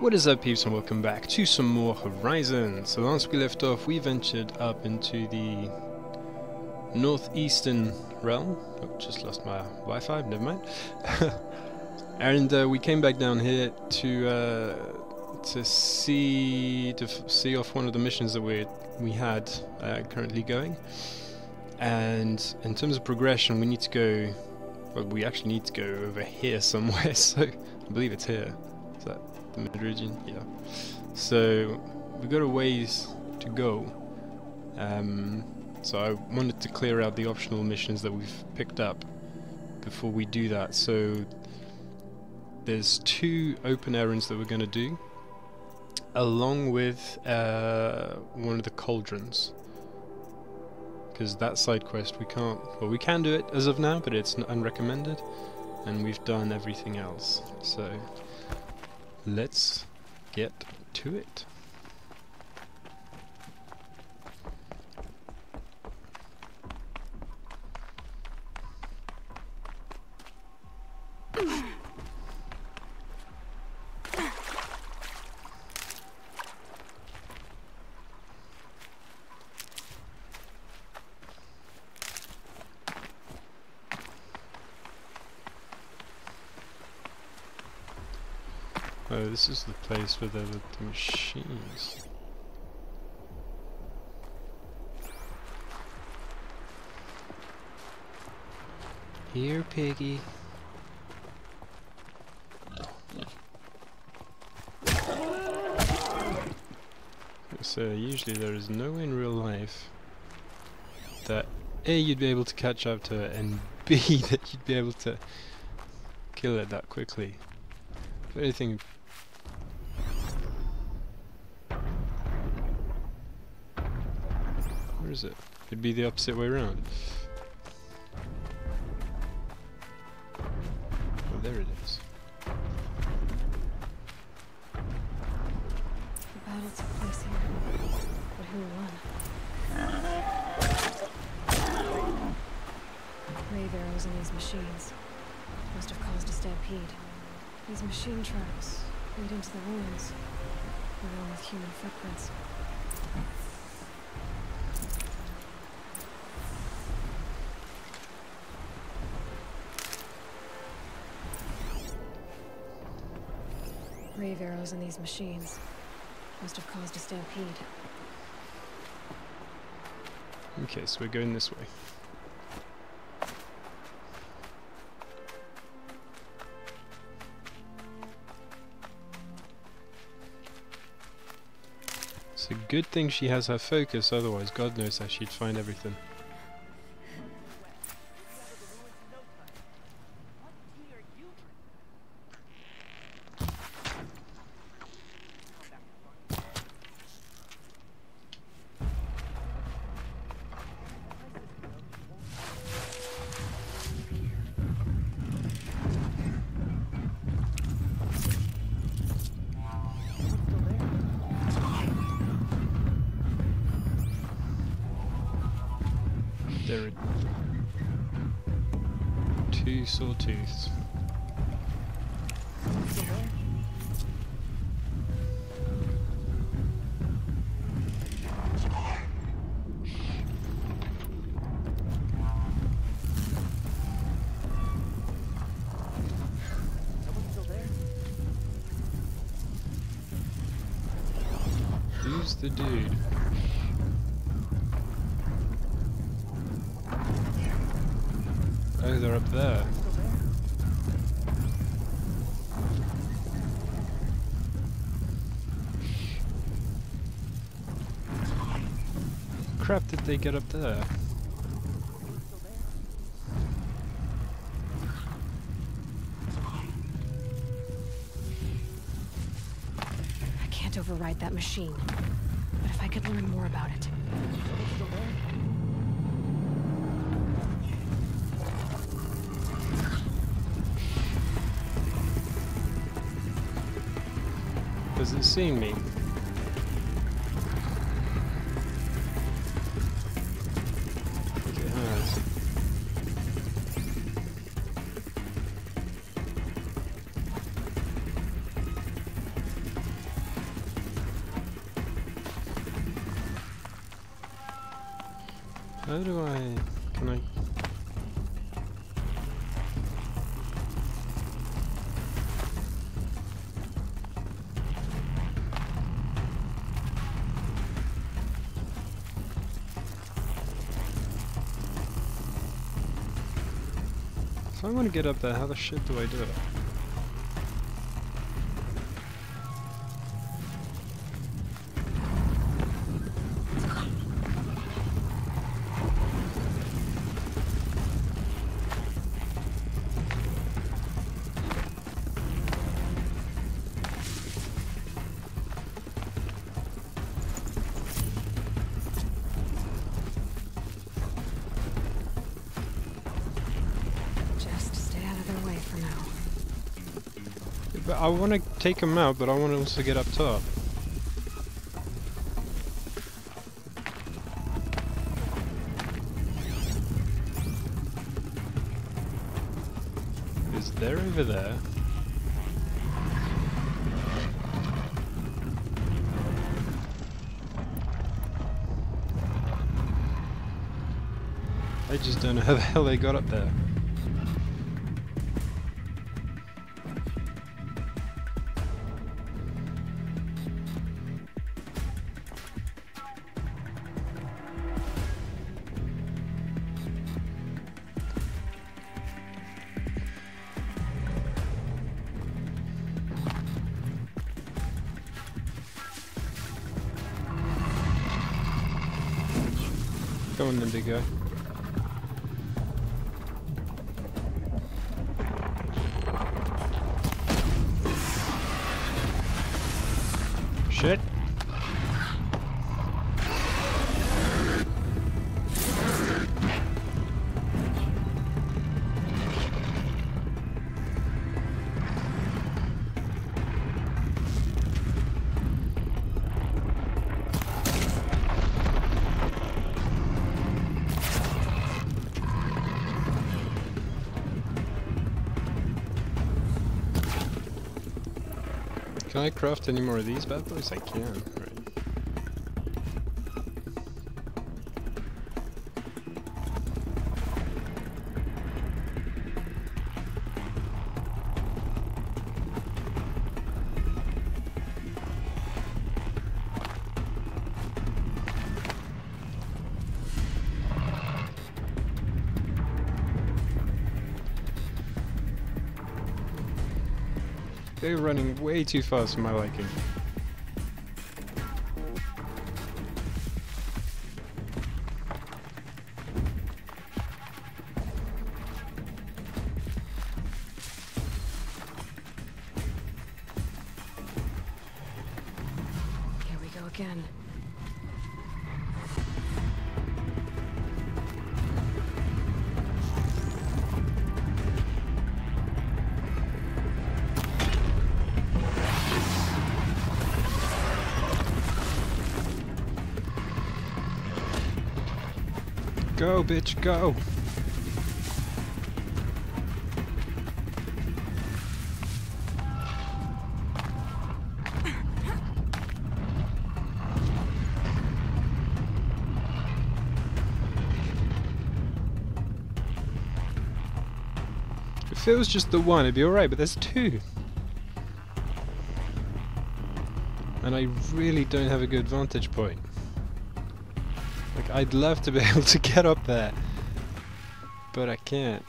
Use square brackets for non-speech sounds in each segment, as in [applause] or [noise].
What is up peeps and welcome back to some more Horizon. So last we left off we ventured up into the northeastern realm. Oh, just lost my Wi-Fi, never mind. [laughs] and uh, we came back down here to uh, to see to see off one of the missions that we we had uh, currently going. And in terms of progression we need to go well we actually need to go over here somewhere [laughs] so I believe it's here. The mid region, yeah. So we've got a ways to go. Um, so I wanted to clear out the optional missions that we've picked up before we do that. So there's two open errands that we're going to do, along with uh, one of the cauldrons. Because that side quest we can't, well we can do it as of now, but it's unrecommended, and we've done everything else. So let's get to it. This is the place where there were the machines. Here, piggy. So usually there is no way in real life that A you'd be able to catch up to and B [laughs] that you'd be able to kill it that quickly. If anything It'd be the opposite way around. Oh, there it is. The battle took place here, but who won? Grave arrows in these machines must have caused a stampede. These machine tracks lead into the ruins, along with human footprints. Arrows in these machines must have caused a stampede. Okay, so we're going this way. It's a good thing she has her focus, otherwise God knows how she'd find everything. There are two sawtooths. Crap did they get up there? I can't override that machine, but if I could learn more about it. Does it see me? I want to get up there, how the shit do I do it? I want to take him out, but I want to also get up top. Is there over there? I just don't know how the hell they got up there. Go then, big guy. Shit. Can I craft any more of these bad boys? I can. Running way too fast for my liking. Here we go again. Go, bitch, go! If it was just the one, it'd be alright, but there's two. And I really don't have a good vantage point. I'd love to be [laughs] able to get up there, but I can't.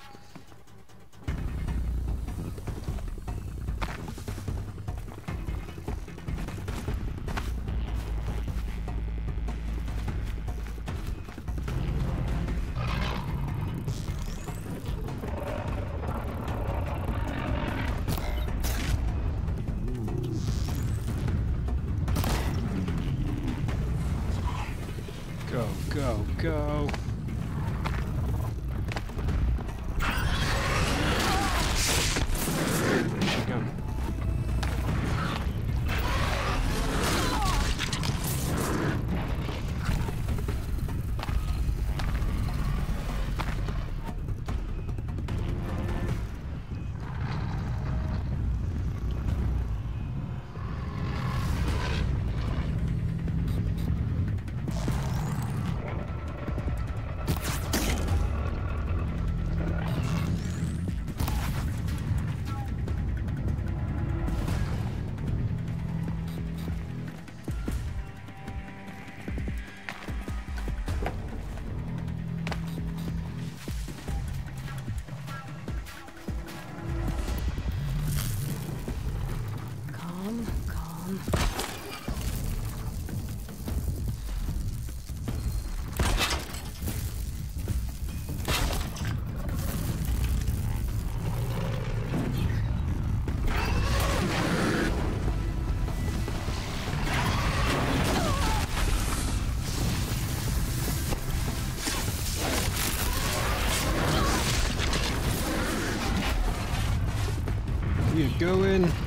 Going.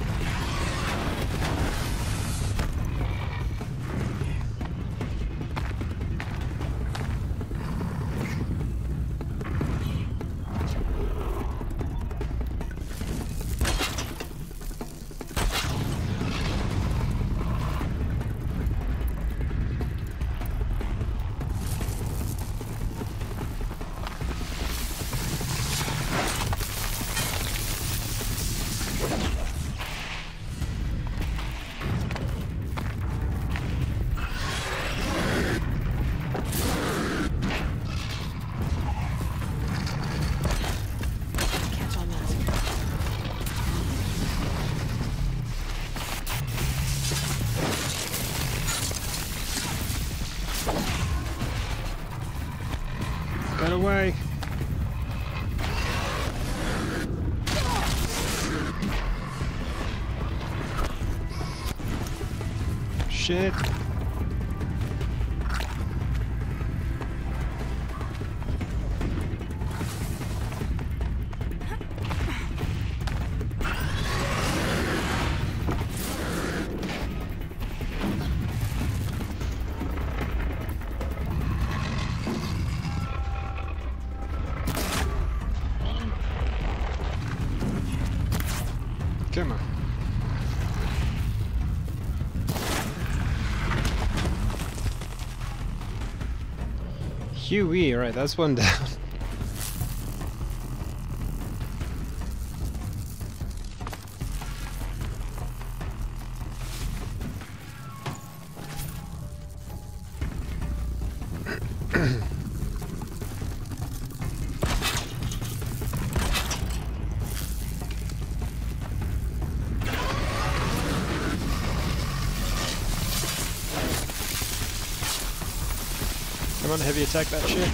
Huey, right, that's one down. On, heavy attack that shit.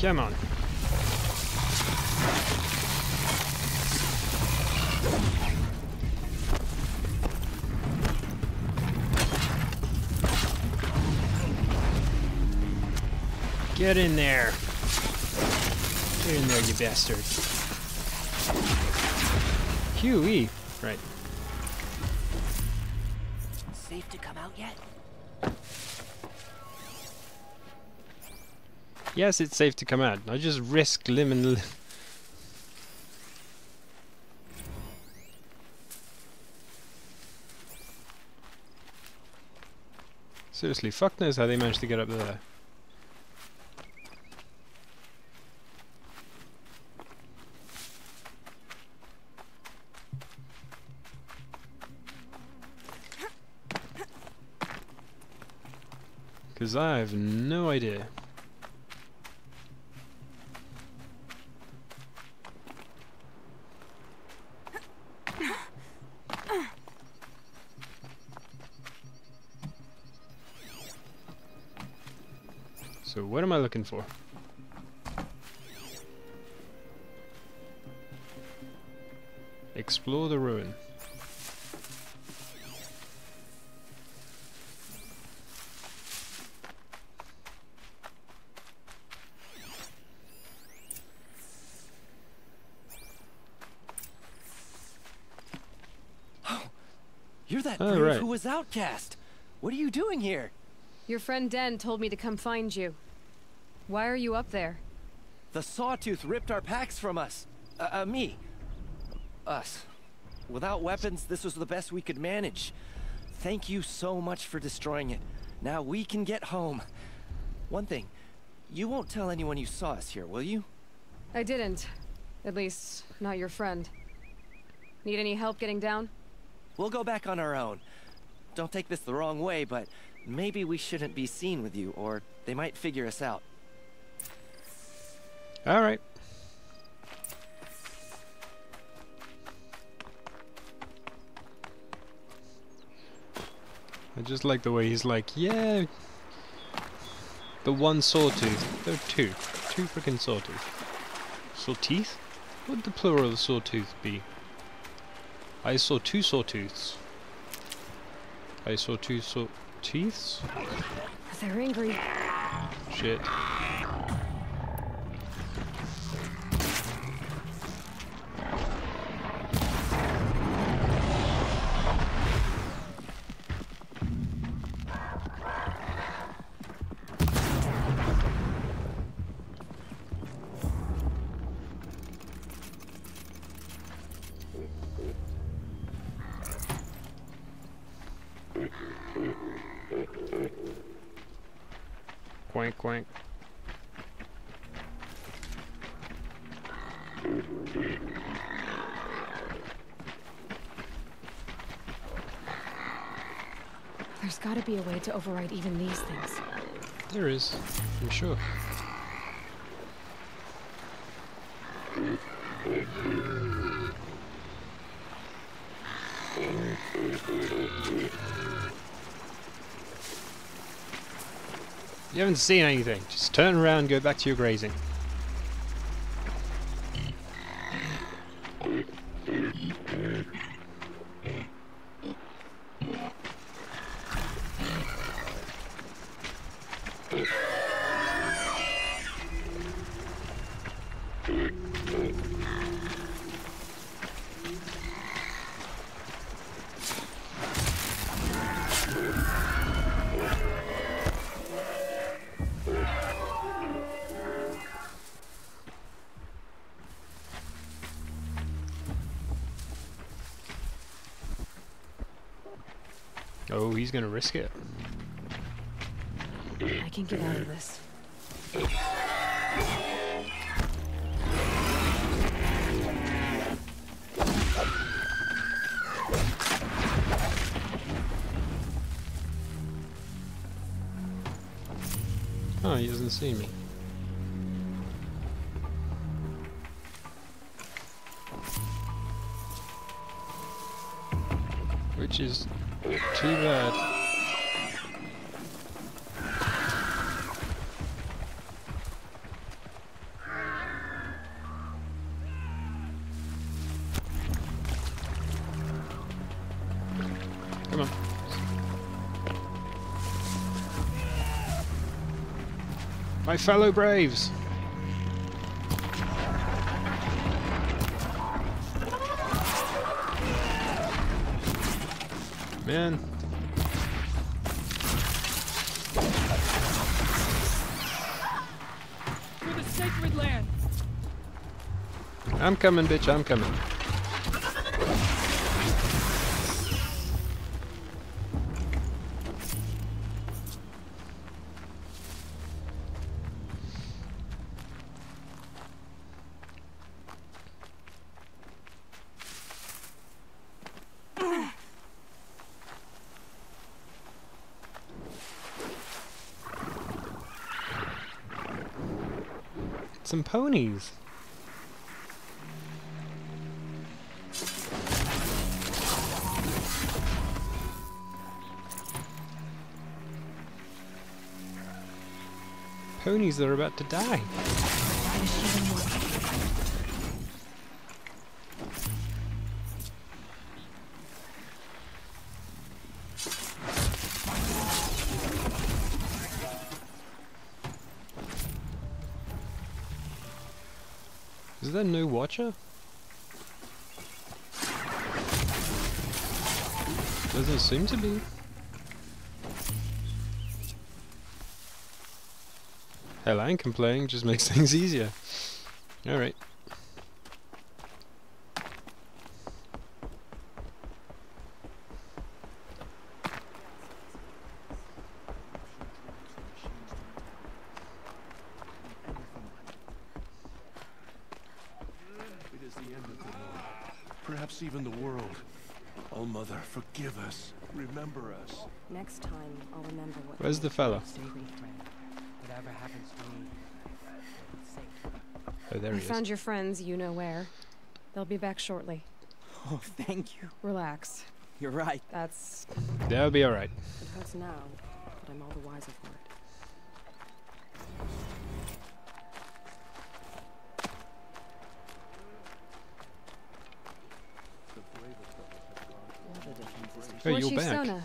Come on. Get in there. Get in there, you bastard. QE. Right. Safe to come out yet? Yes, it's safe to come out. I just risk limb and Seriously, fuck knows how they managed to get up there. Because I have no idea. So what am I looking for? Explore the ruin. Was outcast. What are you doing here? Your friend Den told me to come find you. Why are you up there? The sawtooth ripped our packs from us. Uh, uh, me. Us. Without weapons, this was the best we could manage. Thank you so much for destroying it. Now we can get home. One thing, you won't tell anyone you saw us here, will you? I didn't. At least, not your friend. Need any help getting down? We'll go back on our own. Don't take this the wrong way, but maybe we shouldn't be seen with you, or they might figure us out. Alright. I just like the way he's like, yeah. The one sawtooth. There are two. Two freaking sawtooth. Sawteeth? What would the plural of sawtooth be? I saw two sawtooths. I saw two so teeths? They're angry. Shit. Quank quank. There's gotta be a way to override even these things. There is, I'm sure. Haven't seen anything. Just turn around and go back to your grazing. He's gonna risk it. I can get out of this. Oh, he doesn't see me. My fellow braves! Man. For the sacred land! I'm coming, bitch, I'm coming. Some ponies. Ponies that are about to die. Is there no watcher? Doesn't seem to be. Hell, I ain't complaining, just makes [laughs] things easier. Alright. It is the end of the world. Perhaps even the world. Oh, Mother, forgive us. Remember us. Next time, I'll remember what. Where's the fella? Stay with friend. Whatever happens to me, it's safe. Oh, there I he is. found your friends, you know where. They'll be back shortly. [laughs] Oh, thank you. Relax. You're right. That's That'll be alright. It hurts now, but I'm all the wiser for it. What a difference Oh, you're Chief back. Sona.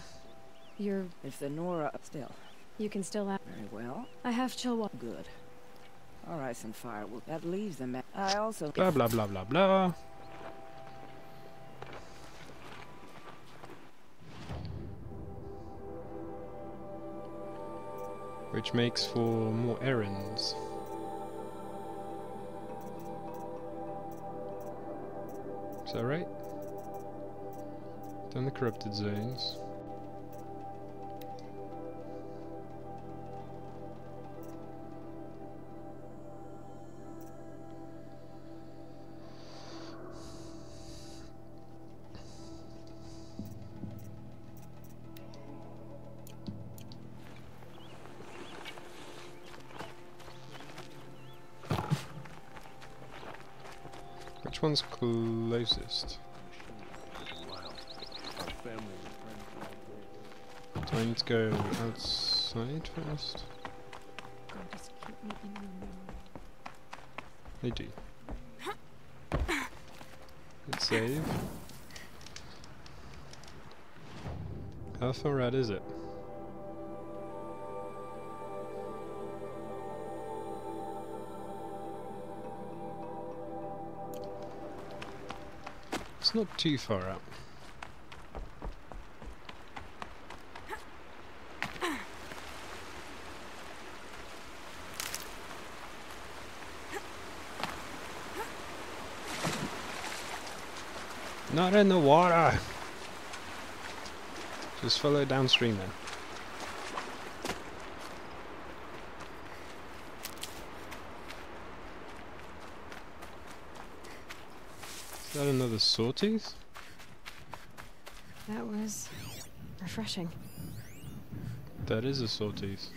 You're... It's the Nora still. you can still... a- Very well. I have chill wa- Good. All right, Sunfire. Well, that leaves them. I also. Blah blah blah blah blah. Which makes for more errands. Is that right? Done the corrupted zones. One's closest? Do I need to go outside first? They do. Let's save. How far out is it? It's not too far out. Not in the water. Just follow downstream then. Another sawtooth? That was... refreshing. That is a sawtooth.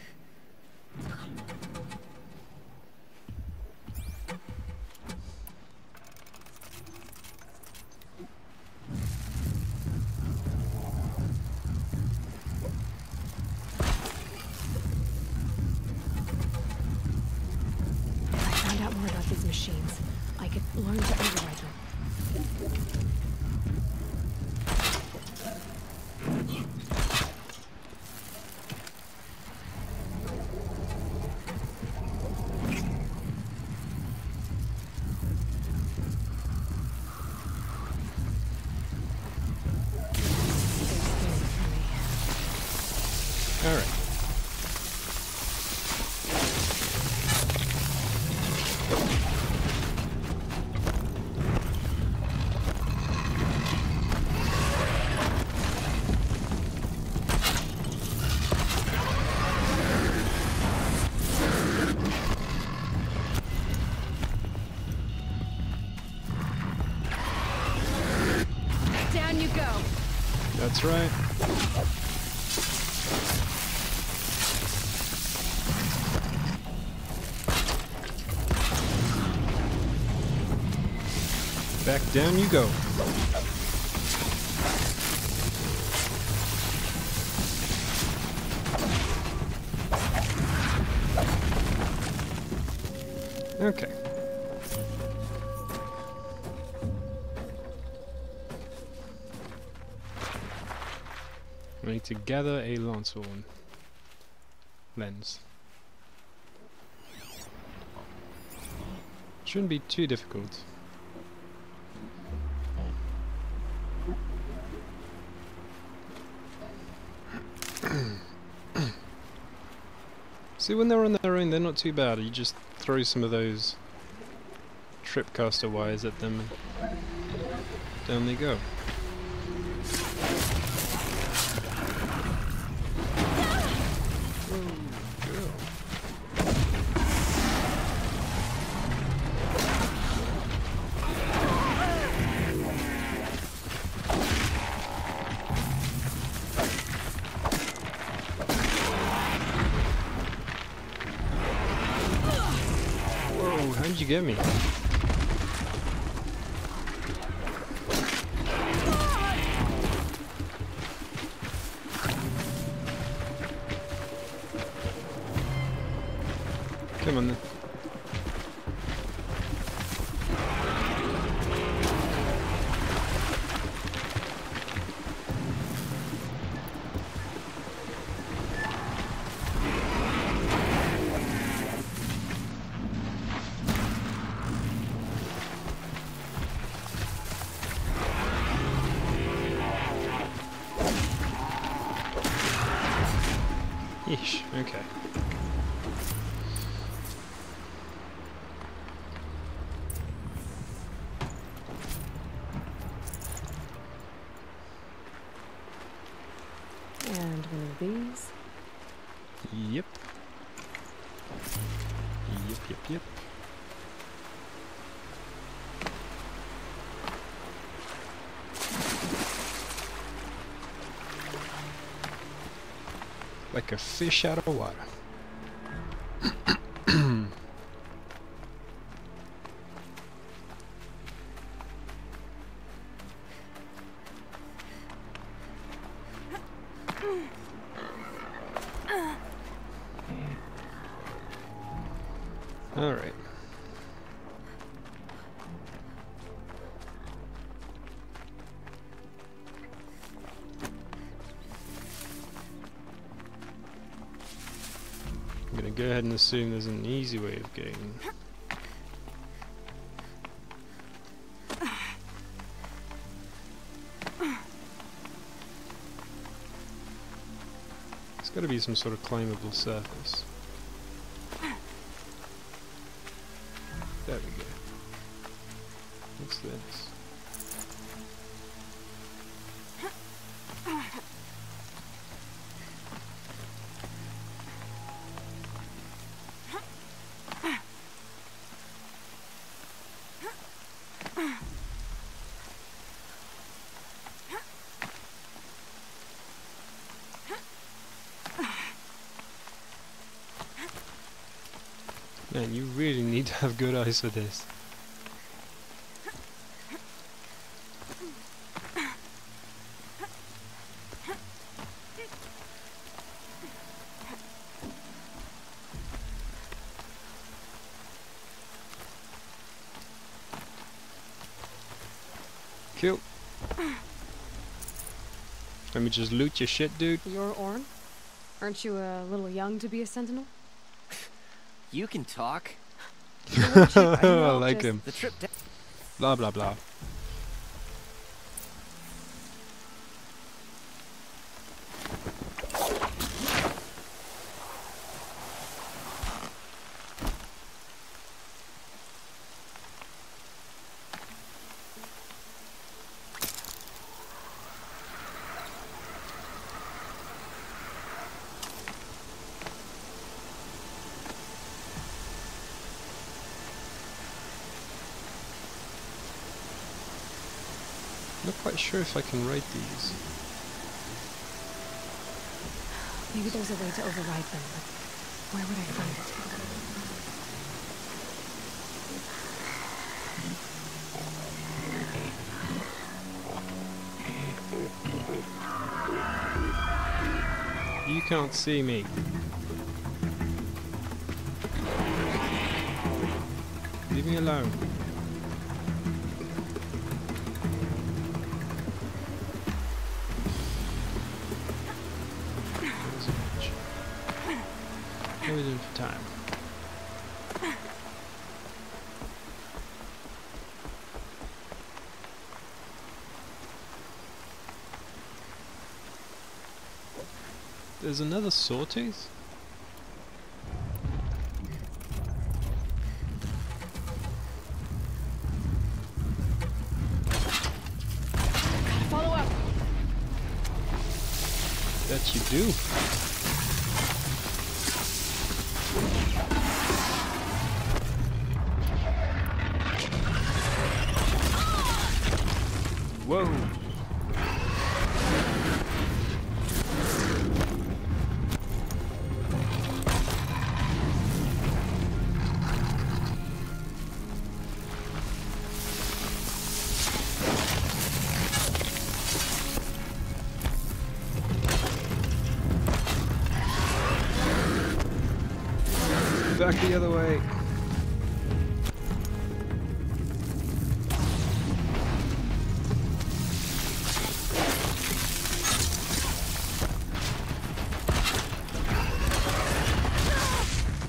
Right. Back down you go. Gather a Lancehorn lens. Shouldn't be too difficult. See, when they're on their own, they're not too bad. You just throw some of those tripcaster wires at them, and down they go. You get me? Like a fish out of water. Assume there's an easy way of getting. There's gotta be some sort of climbable surface. Man, you really need to have good eyes for this. Cool. Let me just loot your shit, dude. You're Orn? Aren't you a little young to be a sentinel? You can talk. [laughs] [laughs] I like him. The trip. Blah blah blah. Not quite sure if I can write these. Maybe there's a way to override them, but where would I find it? You can't see me. Leave me alone. Time? There's another sawtooth? Follow up! That you do. The other way.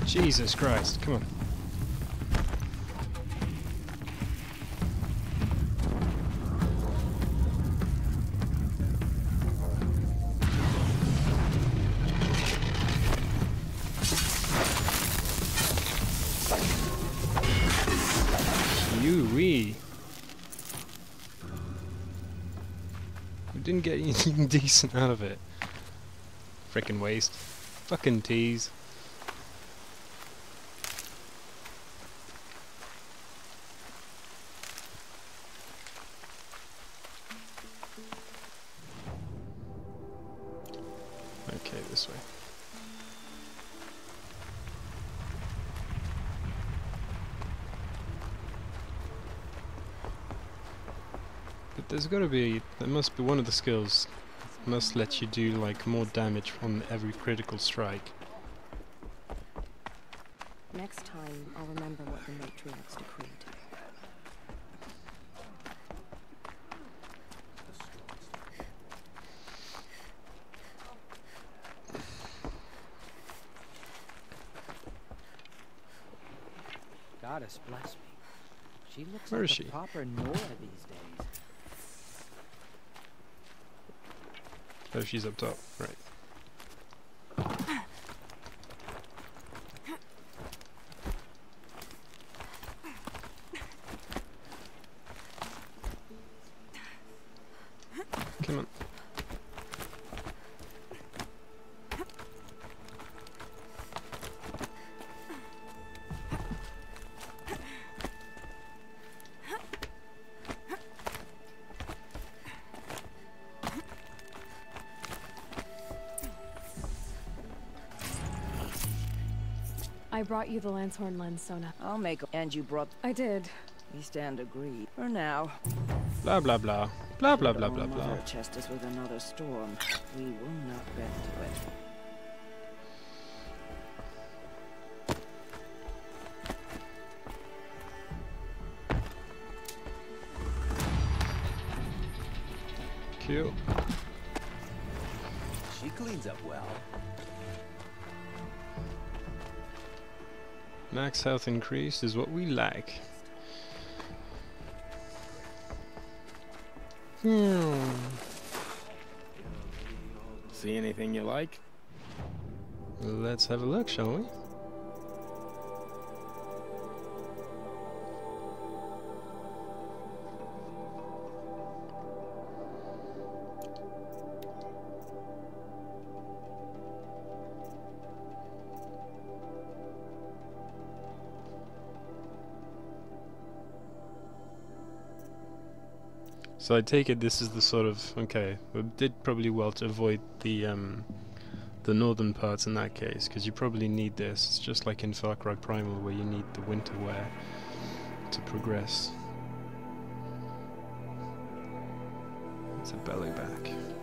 Jesus Christ, come on. Didn't get anything [laughs] decent out of it. Frickin' waste. Fucking tease. Gotta be, there must be one of the skills must let you do like more damage on every critical strike. Next time, I'll remember what the matriarchs decreed. Goddess bless me. She looks Where like is a she? proper Nora these days. Oh, she's up top. Right. Brought you the Lancehorn lens, Sona. I'll make a- and you brought I did. we stand agreed. For now. Blah blah blah. Blah blah blah blah blah. mother chest us with another storm. We will not bet to it. Cute. She cleans up well. Max health increase is what we like. Hmm. See anything you like? Let's have a look, shall we? So I take it this is the sort of okay. We did probably well to avoid the um, the northern parts in that case, because you probably need this. It's just like in Far Cry Primal, where you need the winter wear to progress. It's a Bellowback.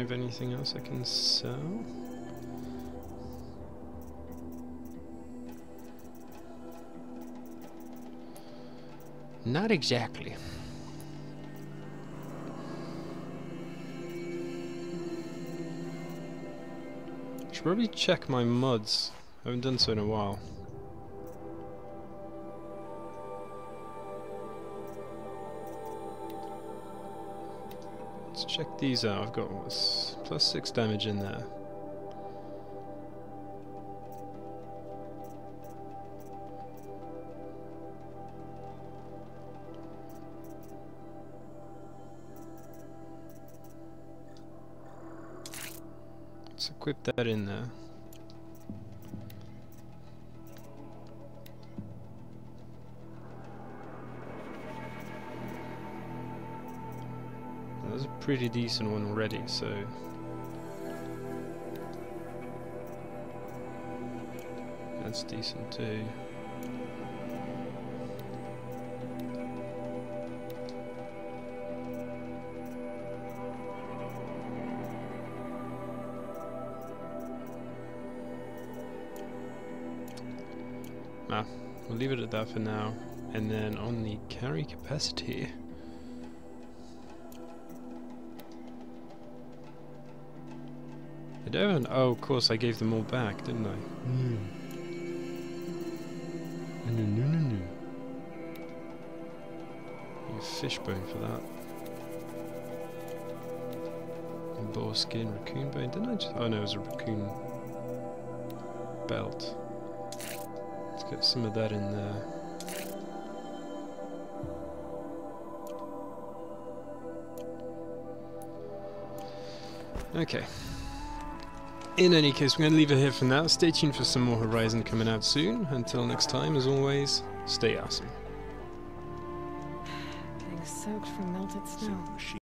Have anything else I can sell? Not exactly. Should probably check my mods. I haven't done so in a while. These out. I've got what's plus six damage in there. Let's equip that in there. Pretty decent one already, so... That's decent too. Nah, we'll leave it at that for now. And then on the carry capacity... I don't. Oh, of course, I gave them all back, didn't I? No, no, no, no. Need a fish bone for that. Boar skin, raccoon bone. Didn't I just. Oh no, it was a raccoon belt. Let's get some of that in there. Okay. In any case, we're going to leave it here for now. Stay tuned for some more Horizon coming out soon. Until next time, as always, stay awesome. Getting soaked from melted snow. Machine